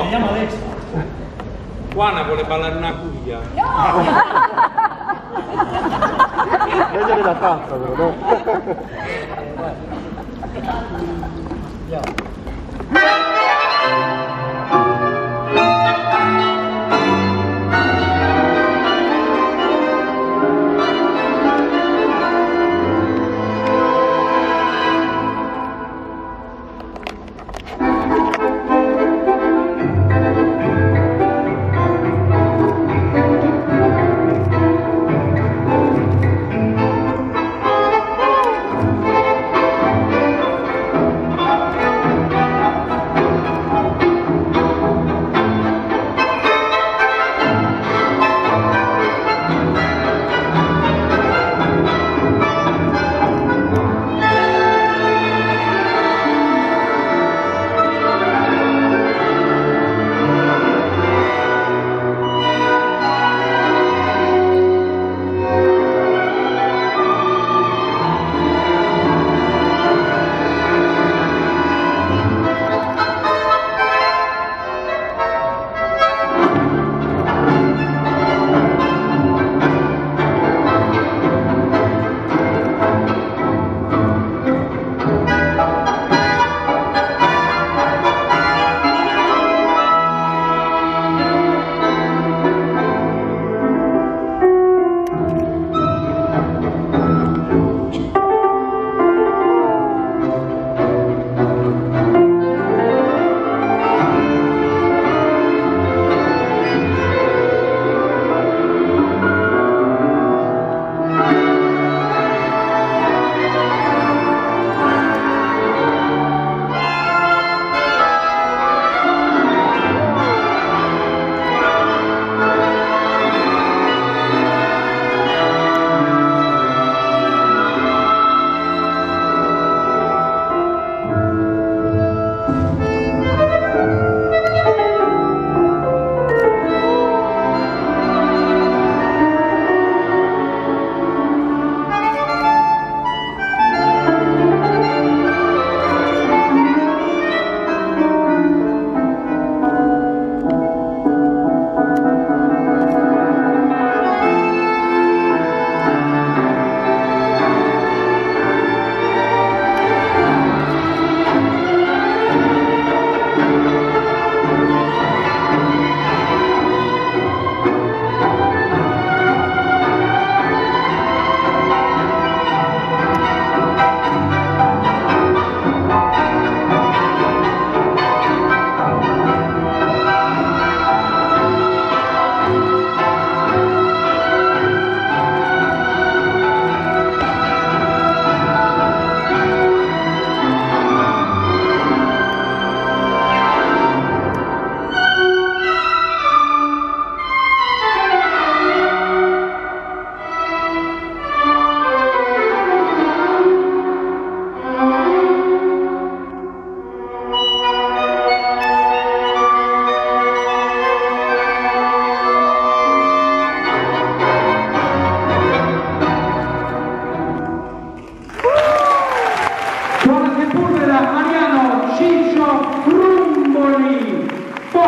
Andiamo adesso. Juana vuole ballare una cuia. Leggere la tazza però, no? Suona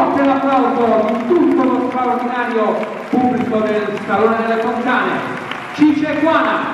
Forte l'applauso di tutto lo straordinario pubblico del Salone delle Fontane. Ciccio e Juana.